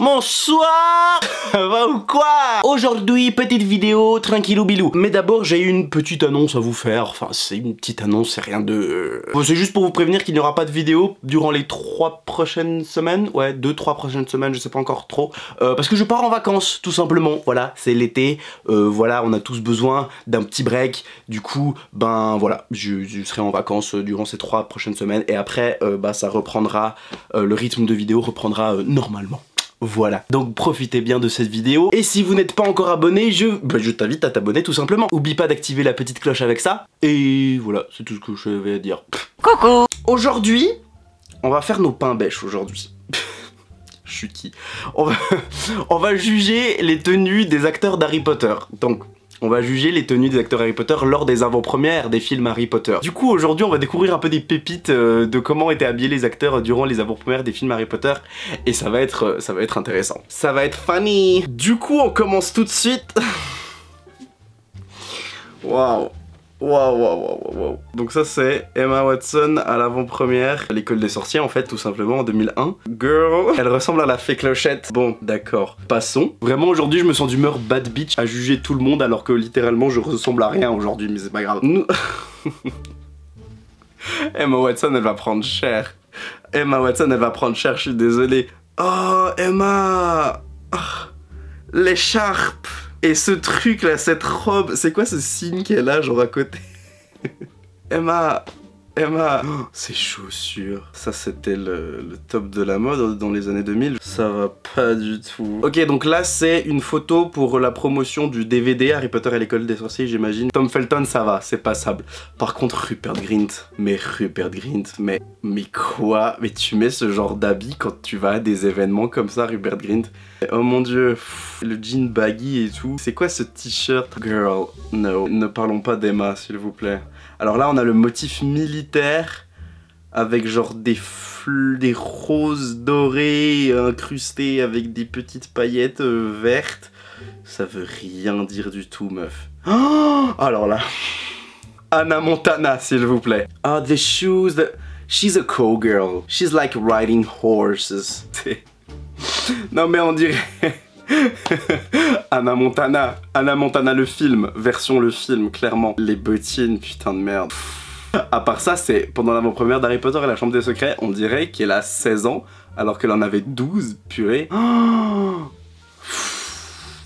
Bonsoir. Va ou quoi? Aujourd'hui, petite vidéo, tranquillou bilou. Mais d'abord, j'ai une petite annonce à vous faire. Enfin, c'est une petite annonce, c'est rien de... c'est juste pour vous prévenir qu'il n'y aura pas de vidéo durant les trois prochaines semaines. Ouais, deux, trois prochaines semaines, je sais pas encore trop. Euh, parce que je pars en vacances, tout simplement. Voilà, c'est l'été. Euh, voilà, on a tous besoin d'un petit break. Du coup, ben voilà, je, serai en vacances durant ces trois prochaines semaines. Et après, euh, bah, ça reprendra, le rythme de vidéo reprendra normalement. Voilà, donc profitez bien de cette vidéo. Et si vous n'êtes pas encore abonné, je, bah, je t'invite à t'abonner tout simplement. Oublie pas d'activer la petite cloche avec ça. Et voilà, c'est tout ce que je vais dire. Coucou Aujourd'hui, on va faire nos pains bêches aujourd'hui. je suis qui? On va, on va juger les tenues des acteurs d'Harry Potter. Donc, on va juger les tenues des acteurs Harry Potter lors des avant-premières des films Harry Potter. Du coup, aujourd'hui, on va découvrir un peu des pépites euh, de comment étaient habillés les acteurs durant les avant-premières des films Harry Potter. Et ça va être, euh, ça va être intéressant. Ça va être funny Du coup, on commence tout de suite. Waouh Waouh, waouh, waouh, waouh. Donc ça c'est Emma Watson à l'avant-première, à l'école des sorciers en fait, tout simplement en 2001. Girl, elle ressemble à la fée clochette. Bon, d'accord, passons. Vraiment aujourd'hui je me sens d'humeur bad bitch à juger tout le monde alors que littéralement je ressemble à rien aujourd'hui, mais c'est pas grave. Emma Watson elle va prendre cher. Emma Watson elle va prendre cher, je suis désolé. Oh Emma oh, L'écharpe et ce truc là, cette robe, c'est quoi ce signe qu'elle a genre à côté? Emma, Emma, oh, ces chaussures, ça c'était le, top de la mode dans les années 2000. Ça va pas du tout. Ok, donc là c'est une photo pour la promotion du DVD Harry Potter et l'école des sorciers, j'imagine. Tom Felton, ça va, c'est passable. Par contre, Rupert Grint, mais Rupert Grint, mais mais quoi? Mais tu mets ce genre d'habit quand tu vas à des événements comme ça, Rupert Grint? Oh mon dieu, le jean baggy et tout. C'est quoi ce t-shirt? Girl, no, ne parlons pas d'Emma, s'il vous plaît. Alors là, on a le motif militaire avec genre des des roses dorées incrustées avec des petites paillettes euh, vertes. Ça veut rien dire du tout, meuf. Oh Alors là, Anna Montana, s'il vous plaît. Oh, the shoes, the... she's a cowgirl. She's like riding horses. non mais on dirait... Anna Montana, Anna Montana le film, version le film, clairement. Les bottines, putain de merde. À part ça, c'est pendant l'avant-première d'Harry Potter et la Chambre des Secrets, on dirait qu'elle a 16 ans, alors qu'elle en avait 12, purée.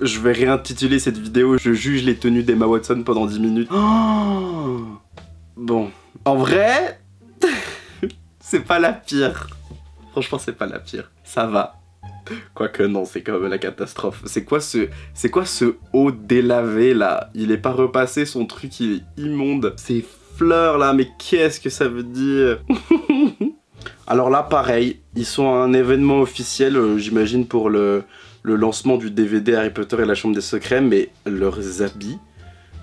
Je vais réintituler cette vidéo, je juge les tenues d'Emma Watson pendant 10 minutes. Bon, en vrai, c'est pas la pire. Franchement, c'est pas la pire. Ça va. Quoique non, c'est quand même la catastrophe. C'est quoi ce c'est quoi ce haut délavé là? Il est pas repassé, son truc il est immonde. Ces fleurs là, mais qu'est-ce que ça veut dire? Alors là, pareil, ils sont à un événement officiel, euh, j'imagine pour le, le lancement du DVD Harry Potter et la Chambre des Secrets, mais leurs habits...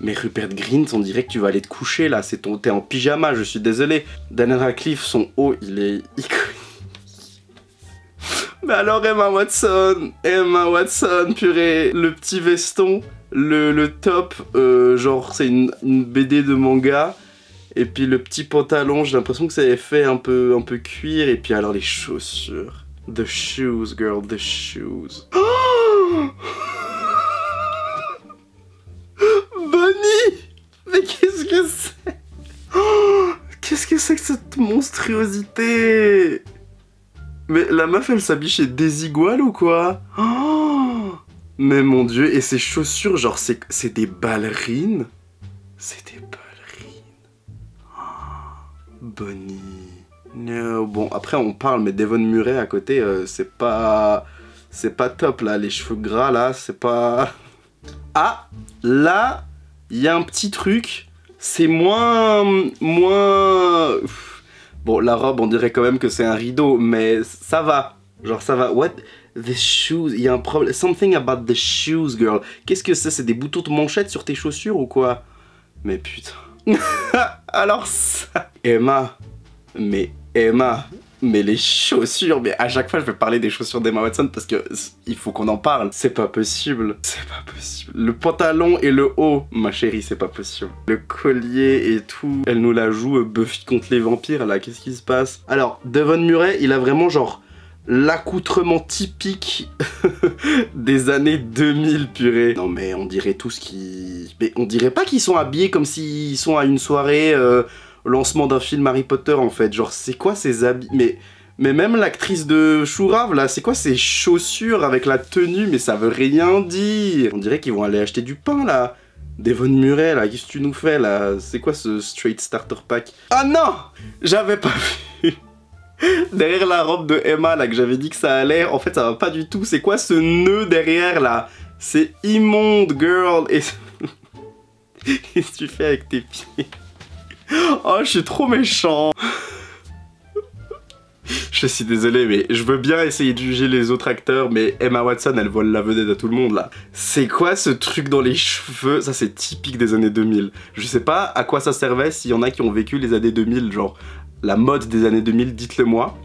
Mais Rupert Grint, on dirait que tu vas aller te coucher là, c'est ton... t'es en pyjama, je suis désolé. Daniel Radcliffe, son haut, il est iconique. Mais alors Emma Watson, Emma Watson, purée, le petit veston, le, top, euh, genre c'est une, BD de manga, et puis le petit pantalon, j'ai l'impression que ça avait fait un peu, un peu cuir, et puis alors les chaussures. The shoes, girl, the shoes. Oh Bonnie! Mais qu'est-ce que c'est? Qu'est-ce que c'est que cette monstruosité? Mais la meuf, elle s'habille chez Desigual ou quoi oh Mais mon dieu, et ses chaussures, genre, c'est des ballerines? C'est des ballerines? Oh, Bonnie. No. Bon, après, on parle, mais Devon Murray à côté, euh, c'est pas... C'est pas top, là. Les cheveux gras, là, c'est pas... Ah Là, il y a un petit truc. C'est moins... Moins... Bon, la robe, on dirait quand même que c'est un rideau, mais ça va. Genre, ça va. What? The shoes, il y a un problème. Something about the shoes, girl. Qu'est-ce que c'est? C'est des boutons de manchette sur tes chaussures ou quoi? Mais putain. Alors ça. Emma, mais Emma, mais les chaussures, mais à chaque fois je vais parler des chaussures d'Emma Watson parce que il faut qu'on en parle. C'est pas possible, c'est pas possible. Le pantalon et le haut, ma chérie, c'est pas possible. Le collier et tout, elle nous la joue euh, Buffy contre les vampires là, qu'est-ce qui se passe? Alors, Devon Murray, il a vraiment genre l'accoutrement typique des années 2000 purée. Non mais on dirait tous qui... Mais on dirait pas qu'ils sont habillés comme s'ils sont à une soirée euh, lancement d'un film Harry Potter en fait. Genre c'est quoi ces habits? Mais mais même l'actrice de Chourave, là, c'est quoi ces chaussures avec la tenue? Mais ça veut rien dire. On dirait qu'ils vont aller acheter du pain, là. Devon Murray, là, qu'est-ce que tu nous fais, là? C'est quoi ce straight starter pack? Ah non! J'avais pas vu. Derrière la robe de Emma, là, que j'avais dit que ça allait, en fait, ça va pas du tout. C'est quoi ce nœud derrière, là? C'est immonde, girl. Et... Qu'est-ce que tu fais avec tes pieds? Oh, je suis trop méchant je suis désolé, mais je veux bien essayer de juger les autres acteurs, mais Emma Watson, elle vole la vedette à tout le monde, là. C'est quoi ce truc dans les cheveux? Ça, c'est typique des années 2000. Je sais pas à quoi ça servait, s'il y en a qui ont vécu les années 2000, genre la mode des années 2000, dites-le moi.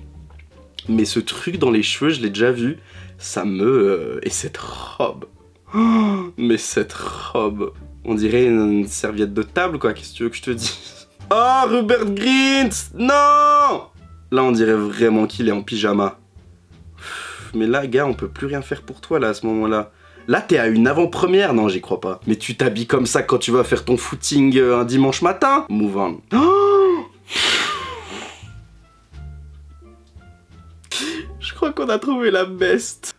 Mais ce truc dans les cheveux, je l'ai déjà vu. Ça me... Euh, et cette robe. mais cette robe. On dirait une serviette de table, quoi. Qu'est-ce que tu veux que je te dise? Oh, Rupert Grint Non Là, on dirait vraiment qu'il est en pyjama. Mais là, gars, on peut plus rien faire pour toi, là, à ce moment-là. Là, t'es à une avant-première Non, j'y crois pas. Mais tu t'habilles comme ça quand tu vas faire ton footing euh, un dimanche matin? Move on. Je crois qu'on a trouvé la best.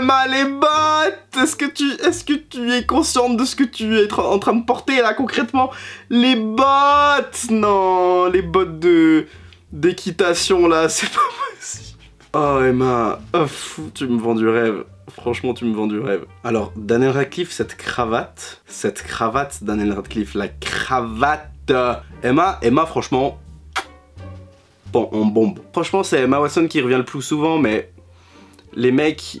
Emma, les bottes Est-ce que, tu, es consciente de ce que tu es en train de porter là concrètement? Les bottes Non, les bottes de d'équitation là, c'est pas possible. Oh Emma, oh, tu me vends du rêve. Franchement, tu me vends du rêve. Alors, Daniel Radcliffe, cette cravate, cette cravate, Daniel Radcliffe, la cravate. Emma, Emma, franchement, bon, on bombe. Franchement, c'est Emma Watson qui revient le plus souvent, mais les mecs...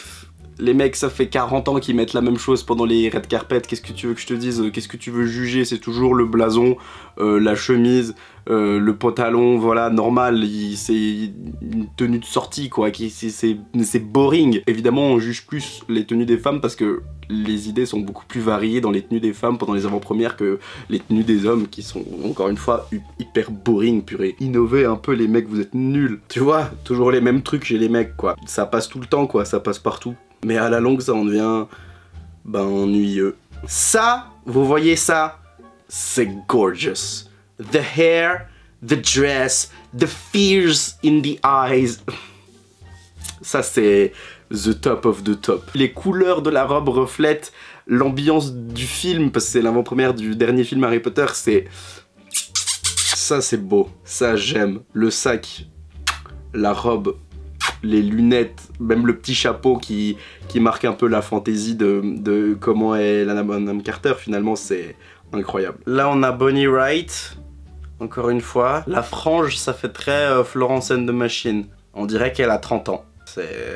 Les mecs, ça fait 40 ans qu'ils mettent la même chose pendant les red carpets. Qu'est-ce que tu veux que je te dise? Qu'est-ce que tu veux juger? C'est toujours le blason, euh, la chemise, euh, le pantalon, voilà, normal. C'est une tenue de sortie, quoi. C'est boring. Évidemment, on juge plus les tenues des femmes parce que les idées sont beaucoup plus variées dans les tenues des femmes pendant les avant-premières que les tenues des hommes qui sont, encore une fois, hyper boring, purée. Innover un peu, les mecs, vous êtes nuls. Tu vois, toujours les mêmes trucs chez les mecs, quoi. Ça passe tout le temps, quoi. Ça passe partout. Mais à la longue, ça en devient ben ennuyeux. Ça, vous voyez ça, c'est gorgeous. The hair, the dress, the fears in the eyes. Ça, c'est the top of the top. Les couleurs de la robe reflètent l'ambiance du film, parce que c'est l'avant-première du dernier film Harry Potter, c'est... Ça, c'est beau. Ça, j'aime. Le sac, la robe, les lunettes, même le petit chapeau qui, marque un peu la fantaisie de, comment est Lana Carter, finalement c'est incroyable. Là on a Bonnie Wright, encore une fois. La frange, ça fait très euh, Florence and the Machine. On dirait qu'elle a 30 ans.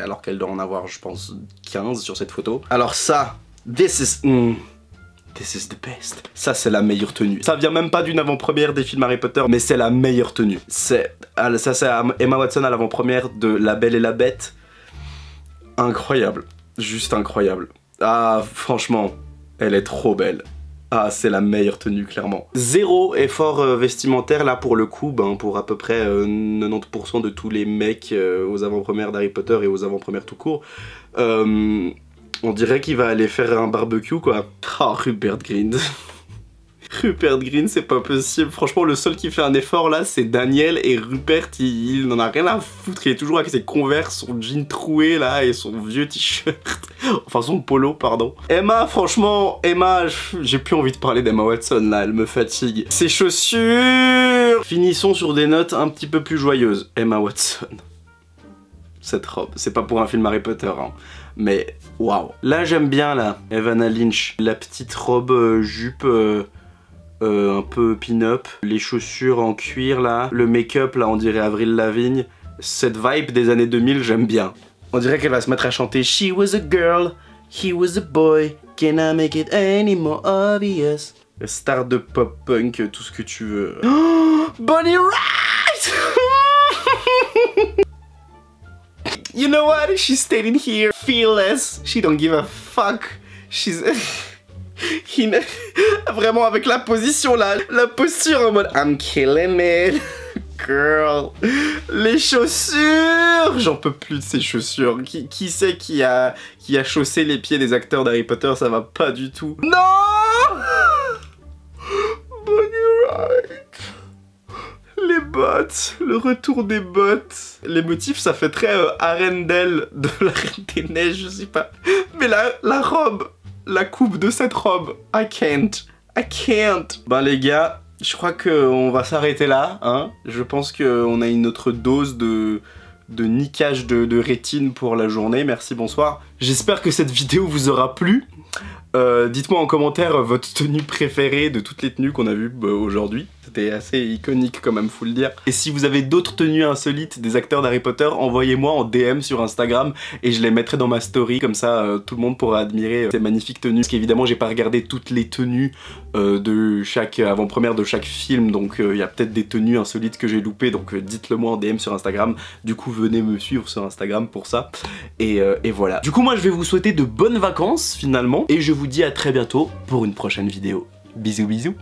Alors qu'elle doit en avoir, je pense, 15 sur cette photo. Alors ça, this is... Hmm, This is the best. Ça, c'est la meilleure tenue. Ça vient même pas d'une avant-première des films Harry Potter, mais c'est la meilleure tenue. C'est, ça, c'est Emma Watson à l'avant-première de La Belle et la Bête. Incroyable. Juste incroyable. Ah, franchement, elle est trop belle. Ah, c'est la meilleure tenue, clairement. Zéro effort euh, vestimentaire, là, pour le coup, ben, pour à peu près 90% euh, de tous les mecs euh, aux avant-premières d'Harry Potter et aux avant-premières tout court. On dirait qu'il va aller faire un barbecue, quoi. Oh, Rupert Green. Rupert Green, c'est pas possible. Franchement, le seul qui fait un effort là, c'est Daniel et Rupert, il, n'en a rien à foutre. Il est toujours avec ses converses, son jean troué là et son vieux t-shirt. enfin, son polo, pardon. Emma, franchement, Emma, j'ai plus envie de parler d'Emma Watson là, elle me fatigue. Ses chaussures Finissons sur des notes un petit peu plus joyeuses. Emma Watson. Cette robe, c'est pas pour un film Harry Potter, hein mais waouh. Là j'aime bien là, Evanna Lynch, la petite robe euh, jupe euh, euh, un peu pin-up, les chaussures en cuir là, le make-up là on dirait Avril Lavigne, cette vibe des années 2000 j'aime bien. On dirait qu'elle va se mettre à chanter She was a girl he was a boy. Can I make it any more obvious? Star de pop punk, tout ce que tu veux. Bonnie Wright! you know what? She's standing here, fearless. She don't give a fuck. She's. He- Vraiment avec la position là, la posture en mode I'm killing it, girl. Les chaussures, j'en peux plus de ces chaussures. Qui, qui c'est qui a qui a chaussé les pieds des acteurs d'Harry Potter? Ça va pas du tout. Non Bonnie Wright. Les bottes, le retour des bottes. Les motifs, ça fait très euh, Arendelle de la Reine des Neiges, je sais pas. Mais la, robe, la coupe de cette robe, I can't. I can't. Ben les gars, je crois qu'on va s'arrêter là. Hein je pense qu'on a une autre dose de, de niquage de, de rétine pour la journée. Merci, bonsoir. J'espère que cette vidéo vous aura plu. Euh, Dites-moi en commentaire votre tenue préférée de toutes les tenues qu'on a vues bah, aujourd'hui. C'était assez iconique quand même, faut le dire. Et si vous avez d'autres tenues insolites des acteurs d'Harry Potter, envoyez-moi en DM sur Instagram et je les mettrai dans ma story. Comme ça, euh, tout le monde pourra admirer euh, ces magnifiques tenues. Parce qu'évidemment, j'ai pas regardé toutes les tenues euh, de chaque avant-première de chaque film. Donc il y a peut-être des tenues insolites que j'ai loupées. Donc dites-le moi en DM sur Instagram. Du coup, venez me suivre sur Instagram pour ça. Et, et voilà. Du coup, moi, je vais vous souhaiter de bonnes vacances finalement. Et je vous dis à très bientôt pour une prochaine vidéo. Bisous, bisous.